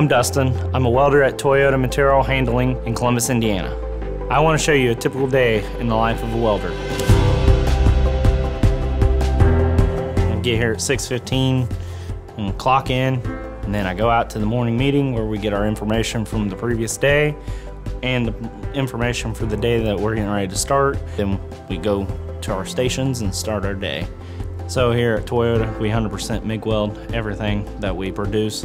I'm Duston. I'm a welder at Toyota Material Handling in Columbus, Indiana. I want to show you a typical day in the life of a welder. I get here at 6.15 and clock in, and then I go out to the morning meeting where we get our information from the previous day and the information for the day that we're getting ready to start. Then we go to our stations and start our day. So here at Toyota, we 100% MIG weld everything that we produce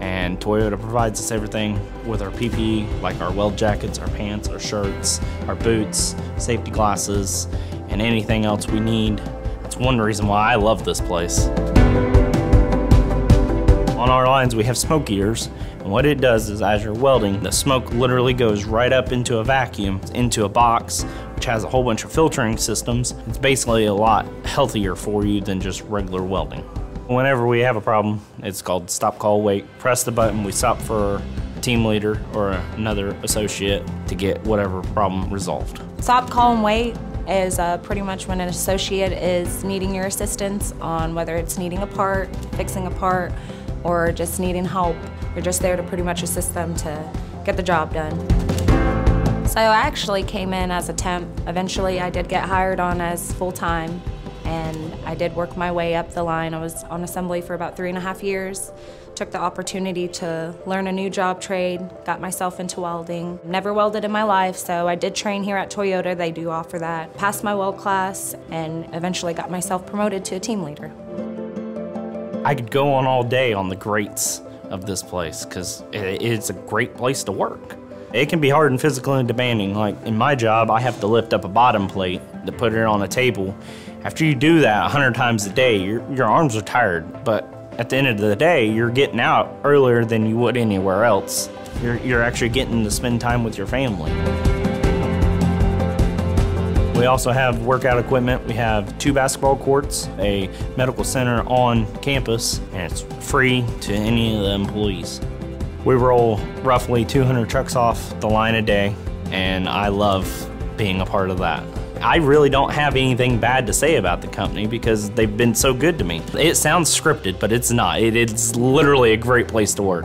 and Toyota provides us everything with our PPE, like our weld jackets, our pants, our shirts, our boots, safety glasses, and anything else we need. That's one reason why I love this place. On our lines, we have smoke eaters, and what it does is as you're welding, the smoke literally goes right up into a vacuum, into a box, which has a whole bunch of filtering systems. It's basically a lot healthier for you than just regular welding. Whenever we have a problem, it's called stop, call, wait. Press the button, we stop for a team leader or another associate to get whatever problem resolved. Stop, call, and wait is uh, pretty much when an associate is needing your assistance on whether it's needing a part, fixing a part, or just needing help. You're just there to pretty much assist them to get the job done. So I actually came in as a temp. Eventually I did get hired on as full-time and I did work my way up the line. I was on assembly for about three and a half years. Took the opportunity to learn a new job trade, got myself into welding. Never welded in my life, so I did train here at Toyota. They do offer that. Passed my weld class and eventually got myself promoted to a team leader. I could go on all day on the greats of this place because it's a great place to work. It can be hard and physical and demanding. Like in my job, I have to lift up a bottom plate to put it on a table. After you do that 100 times a day, your, your arms are tired, but at the end of the day, you're getting out earlier than you would anywhere else. You're, you're actually getting to spend time with your family. We also have workout equipment. We have two basketball courts, a medical center on campus, and it's free to any of the employees. We roll roughly 200 trucks off the line a day, and I love being a part of that. I really don't have anything bad to say about the company because they've been so good to me. It sounds scripted, but it's not. It, it's literally a great place to work.